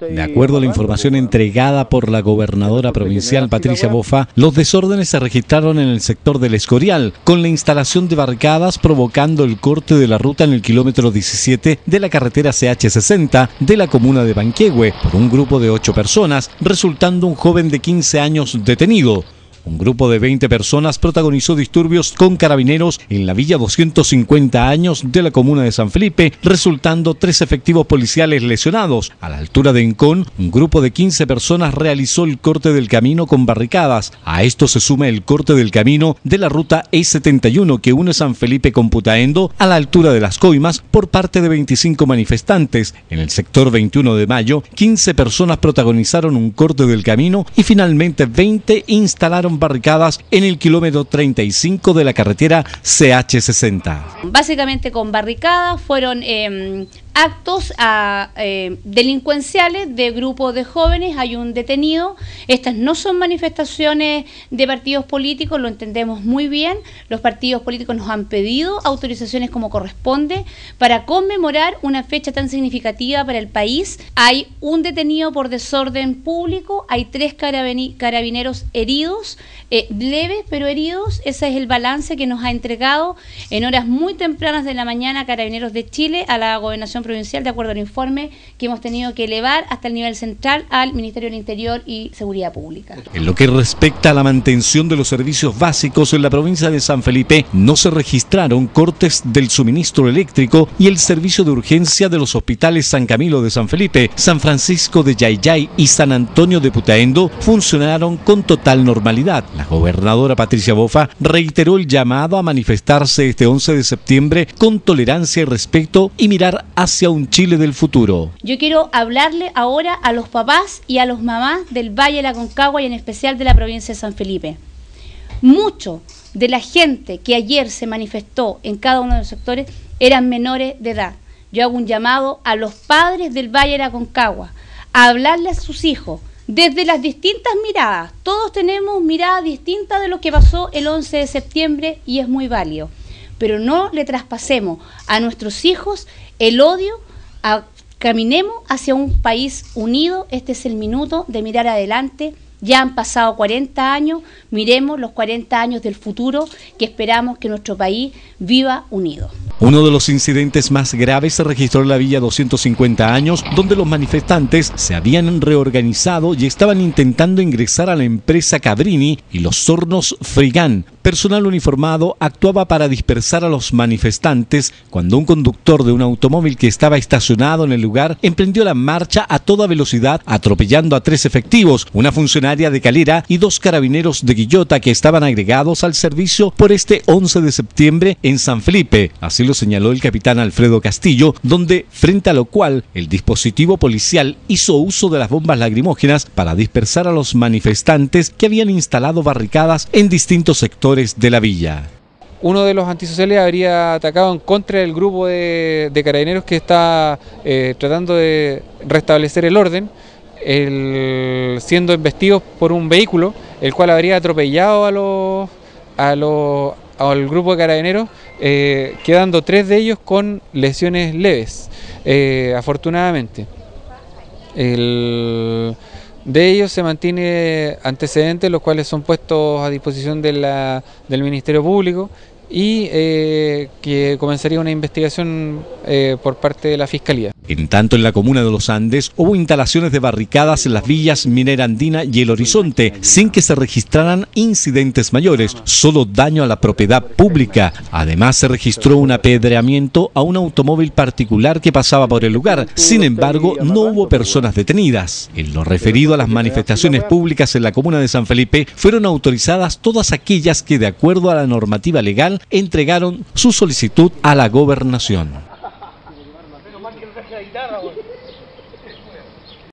De acuerdo a la información entregada por la gobernadora provincial Patricia Bofa, los desórdenes se registraron en el sector del Escorial, con la instalación de barricadas provocando el corte de la ruta en el kilómetro 17 de la carretera CH60 de la comuna de Banquehue por un grupo de ocho personas, resultando un joven de 15 años detenido. Un grupo de 20 personas protagonizó disturbios con carabineros en la villa 250 años de la comuna de San Felipe, resultando tres efectivos policiales lesionados. A la altura de Encón, un grupo de 15 personas realizó el corte del camino con barricadas. A esto se suma el corte del camino de la ruta E71 que une San Felipe con Putaendo a la altura de las Coimas por parte de 25 manifestantes. En el sector 21 de mayo, 15 personas protagonizaron un corte del camino y finalmente 20 instalaron barricadas en el kilómetro 35 de la carretera CH60. Básicamente con barricadas fueron eh, actos a, eh, delincuenciales de grupos de jóvenes, hay un detenido. Estas no son manifestaciones de partidos políticos, lo entendemos muy bien. Los partidos políticos nos han pedido autorizaciones como corresponde para conmemorar una fecha tan significativa para el país. Hay un detenido por desorden público, hay tres carabineros heridos, eh, leves pero heridos. Ese es el balance que nos ha entregado en horas muy tempranas de la mañana Carabineros de Chile a la Gobernación provincial, de acuerdo al informe que hemos tenido que elevar hasta el nivel central al Ministerio del Interior y Seguridad Pública. En lo que respecta a la mantención de los servicios básicos en la provincia de San Felipe, no se registraron cortes del suministro eléctrico y el servicio de urgencia de los hospitales San Camilo de San Felipe, San Francisco de Yayay y San Antonio de Putaendo funcionaron con total normalidad. La gobernadora Patricia Bofa reiteró el llamado a manifestarse este 11 de septiembre con tolerancia y respeto y mirar hacia un Chile del futuro. Yo quiero hablarle ahora a los papás y a los mamás del Valle de la Concagua y en especial de la provincia de San Felipe. Mucho de la gente que ayer se manifestó en cada uno de los sectores eran menores de edad. Yo hago un llamado a los padres del Valle de la Concagua a hablarle a sus hijos desde las distintas miradas. Todos tenemos miradas distintas de lo que pasó el 11 de septiembre y es muy válido. Pero no le traspasemos a nuestros hijos el odio, caminemos hacia un país unido, este es el minuto de mirar adelante, ya han pasado 40 años, miremos los 40 años del futuro que esperamos que nuestro país viva unido. Uno de los incidentes más graves se registró en la Villa 250 años, donde los manifestantes se habían reorganizado y estaban intentando ingresar a la empresa Cabrini y los hornos Frigán. Personal uniformado actuaba para dispersar a los manifestantes cuando un conductor de un automóvil que estaba estacionado en el lugar emprendió la marcha a toda velocidad, atropellando a tres efectivos, una funcionaria de Calera y dos carabineros de Guillota que estaban agregados al servicio por este 11 de septiembre en San Felipe. Así lo señaló el capitán Alfredo Castillo, donde, frente a lo cual, el dispositivo policial hizo uso de las bombas lacrimógenas para dispersar a los manifestantes que habían instalado barricadas en distintos sectores de la villa. Uno de los antisociales habría atacado en contra del grupo de, carabineros que está eh, tratando de restablecer el orden, siendo embestidos por un vehículo, el cual habría atropellado a los, a al grupo de carabineros, eh, quedando tres de ellos con lesiones leves, eh, afortunadamente. De ellos se mantiene antecedentes, los cuales son puestos a disposición de la, del Ministerio Público y eh, que comenzaría una investigación por parte de la Fiscalía. En tanto, en la comuna de Los Andes hubo instalaciones de barricadas en las villas Minera Andina y El Horizonte, sin que se registraran incidentes mayores, solo daño a la propiedad pública. Además, se registró un apedreamiento a un automóvil particular que pasaba por el lugar. Sin embargo, no hubo personas detenidas. En lo referido a las manifestaciones públicas en la comuna de San Felipe, fueron autorizadas todas aquellas que, de acuerdo a la normativa legal, entregaron su solicitud a la gobernación.